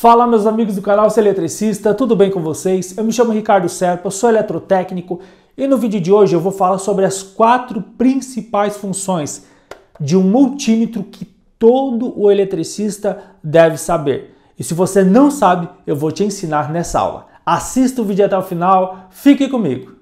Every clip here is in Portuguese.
Fala meus amigos do canal Ser Eletricista, tudo bem com vocês? Eu me chamo Ricardo Serpa, sou eletrotécnico e no vídeo de hoje eu vou falar sobre as quatro principais funções de um multímetro que todo o eletricista deve saber. E se você não sabe, eu vou te ensinar nessa aula. Assista o vídeo até o final, fique comigo!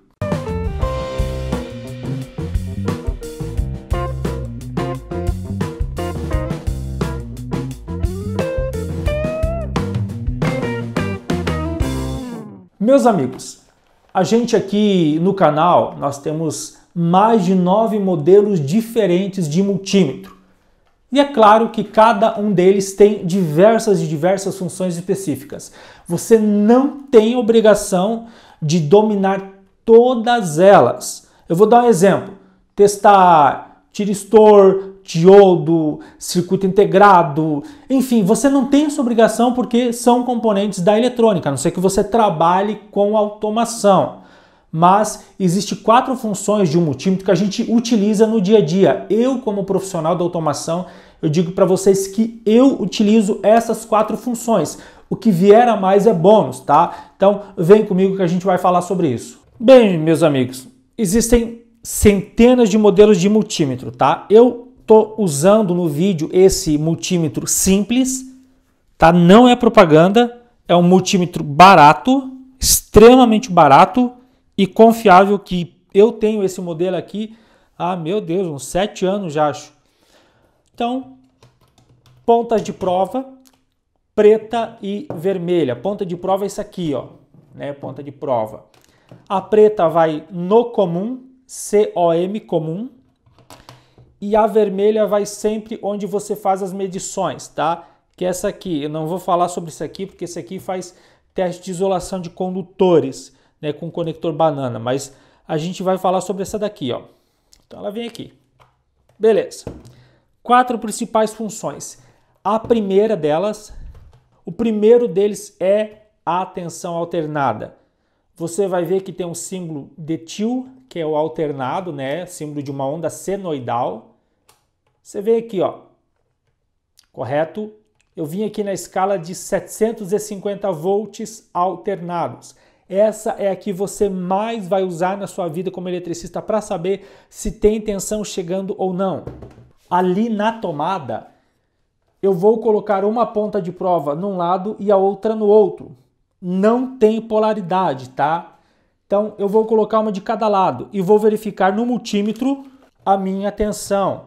Meus amigos, a gente aqui no canal, nós temos mais de nove modelos diferentes de multímetro. E é claro que cada um deles tem diversas e diversas funções específicas. Você não tem obrigação de dominar todas elas. Eu vou dar um exemplo. Testar tiristor, diodo, circuito integrado, enfim, você não tem essa obrigação porque são componentes da eletrônica, a não ser que você trabalhe com automação. Mas existe quatro funções de um multímetro que a gente utiliza no dia a dia. Eu, como profissional da automação, eu digo para vocês que eu utilizo essas quatro funções. O que vier a mais é bônus, tá? Então, vem comigo que a gente vai falar sobre isso. Bem, meus amigos, existem centenas de modelos de multímetro, tá? Eu estou usando no vídeo esse multímetro simples, tá? Não é propaganda, é um multímetro barato, extremamente barato e confiável que eu tenho esse modelo aqui há, meu Deus, uns sete anos já acho. Então, pontas de prova preta e vermelha. Ponta de prova é isso aqui, ó, né? Ponta de prova. A preta vai no comum, COM comum, e a vermelha vai sempre onde você faz as medições, tá? Que é essa aqui. Eu não vou falar sobre isso aqui porque esse aqui faz teste de isolação de condutores, né, com conector banana, mas a gente vai falar sobre essa daqui, ó. Então ela vem aqui. Beleza. Quatro principais funções. A primeira delas, o primeiro deles é a tensão alternada. Você vai ver que tem um símbolo de til que é o alternado, né? Símbolo de uma onda senoidal. Você vê aqui, ó. Correto? Eu vim aqui na escala de 750 volts alternados. Essa é a que você mais vai usar na sua vida como eletricista para saber se tem tensão chegando ou não. Ali na tomada, eu vou colocar uma ponta de prova num lado e a outra no outro. Não tem polaridade, tá? Então eu vou colocar uma de cada lado e vou verificar no multímetro a minha tensão,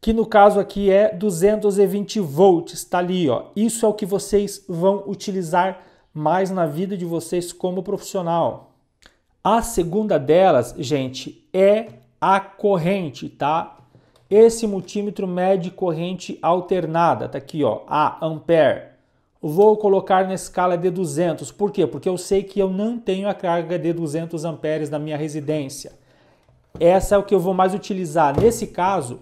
que no caso aqui é 220 volts, está ali, ó. Isso é o que vocês vão utilizar mais na vida de vocês como profissional. A segunda delas, gente, é a corrente, tá? Esse multímetro mede corrente alternada, tá aqui, ó, a ampere vou colocar na escala de 200. Por quê? Porque eu sei que eu não tenho a carga de 200 amperes na minha residência. Essa é o que eu vou mais utilizar. Nesse caso,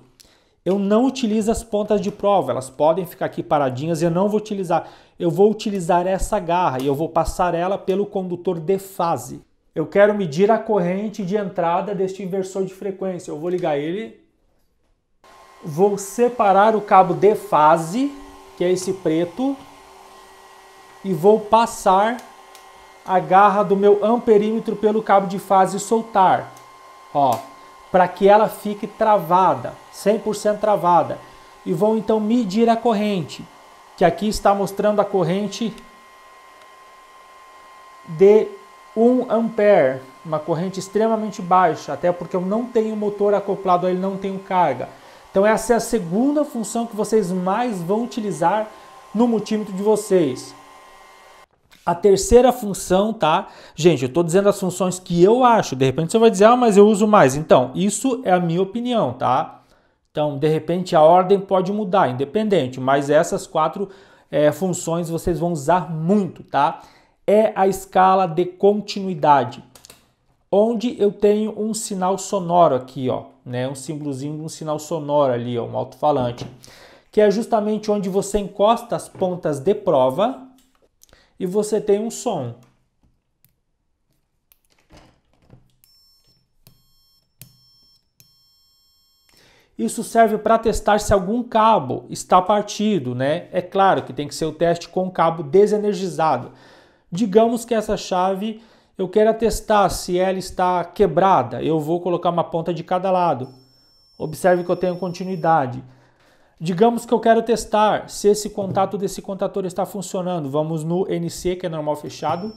eu não utilizo as pontas de prova, elas podem ficar aqui paradinhas eu não vou utilizar. Eu vou utilizar essa garra e eu vou passar ela pelo condutor de fase. Eu quero medir a corrente de entrada deste inversor de frequência. Eu vou ligar ele, vou separar o cabo de fase, que é esse preto, e vou passar a garra do meu amperímetro pelo cabo de fase e soltar, ó, para que ela fique travada, 100% travada. E vou então medir a corrente, que aqui está mostrando a corrente de 1 ampere, uma corrente extremamente baixa, até porque eu não tenho motor acoplado a ele, não tenho carga. Então essa é a segunda função que vocês mais vão utilizar no multímetro de vocês. A terceira função, tá? Gente, eu estou dizendo as funções que eu acho. De repente você vai dizer, ah, mas eu uso mais. Então, isso é a minha opinião, tá? Então, de repente a ordem pode mudar, independente, mas essas quatro é, funções vocês vão usar muito, tá? É a escala de continuidade, onde eu tenho um sinal sonoro aqui, ó, né? Um símbolozinho, um sinal sonoro ali, ó, um alto-falante, que é justamente onde você encosta as pontas de prova e você tem um som. Isso serve para testar se algum cabo está partido, né? É claro que tem que ser o teste com o cabo desenergizado. Digamos que essa chave eu quero testar se ela está quebrada. Eu vou colocar uma ponta de cada lado. Observe que eu tenho continuidade. Digamos que eu quero testar se esse contato desse contator está funcionando. Vamos no NC, que é normal fechado.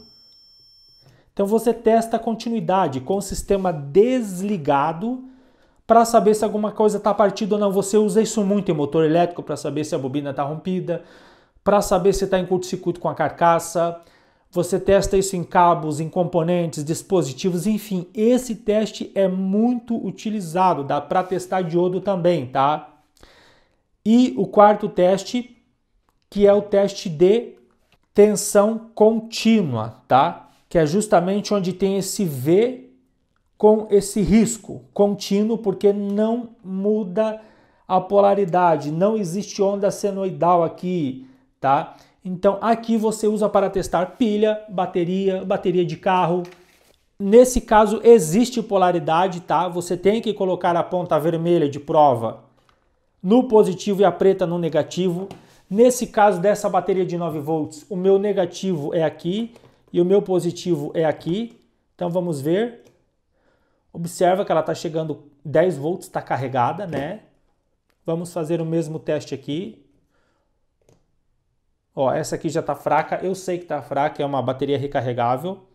Então você testa a continuidade com o sistema desligado para saber se alguma coisa está partida ou não. Você usa isso muito em motor elétrico para saber se a bobina está rompida, para saber se está em curto-circuito com a carcaça. Você testa isso em cabos, em componentes, dispositivos, enfim. Esse teste é muito utilizado, dá para testar diodo também, tá? E o quarto teste, que é o teste de tensão contínua, tá? Que é justamente onde tem esse V com esse risco contínuo, porque não muda a polaridade, não existe onda senoidal aqui, tá? Então aqui você usa para testar pilha, bateria, bateria de carro. Nesse caso existe polaridade, tá? Você tem que colocar a ponta vermelha de prova no positivo e a preta no negativo. Nesse caso dessa bateria de 9 volts, o meu negativo é aqui e o meu positivo é aqui. Então vamos ver. Observa que ela está chegando 10 volts, está carregada, né? Vamos fazer o mesmo teste aqui. Ó, essa aqui já está fraca, eu sei que está fraca, é uma bateria recarregável.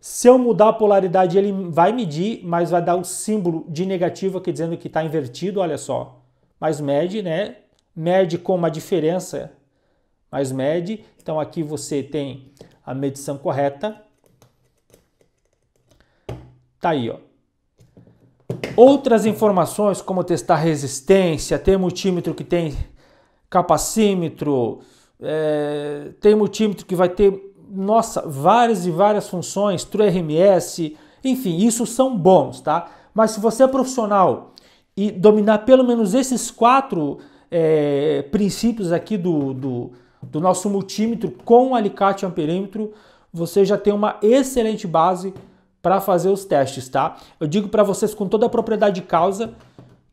Se eu mudar a polaridade, ele vai medir, mas vai dar o símbolo de negativo aqui dizendo que está invertido, olha só. Mas mede, né? Mede com uma diferença, mas mede. Então aqui você tem a medição correta. Tá aí, ó. Outras informações, como testar resistência, ter multímetro que tem capacímetro, é, tem multímetro que vai ter, nossa, várias e várias funções, TrueRMS, enfim, isso são bônus, tá? Mas se você é profissional e dominar pelo menos esses quatro é, princípios aqui do, do, do nosso multímetro com alicate amperímetro, você já tem uma excelente base para fazer os testes, tá? Eu digo para vocês com toda a propriedade de causa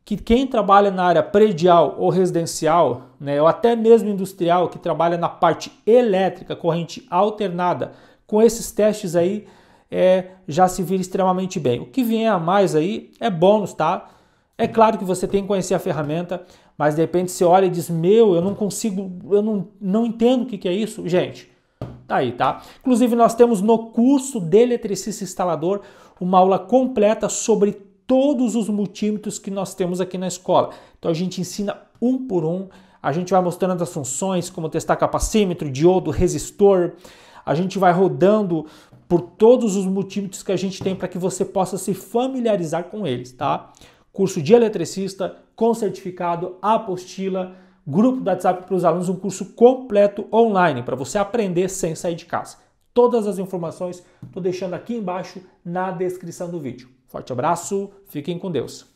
que quem trabalha na área predial ou residencial, né, ou até mesmo industrial, que trabalha na parte elétrica, corrente alternada, com esses testes aí, é, já se vira extremamente bem. O que vier a mais aí é bônus, tá? É claro que você tem que conhecer a ferramenta, mas de repente você olha e diz, meu, eu não consigo, eu não, não entendo o que, que é isso. Gente, Tá aí, tá? Inclusive, nós temos no curso de eletricista instalador uma aula completa sobre todos os multímetros que nós temos aqui na escola. Então a gente ensina um por um, a gente vai mostrando as funções, como testar capacímetro, diodo, resistor, a gente vai rodando por todos os multímetros que a gente tem para que você possa se familiarizar com eles, tá? Curso de eletricista com certificado, apostila, grupo do WhatsApp para os alunos, um curso completo online para você aprender sem sair de casa. Todas as informações estou deixando aqui embaixo na descrição do vídeo. Forte abraço, fiquem com Deus.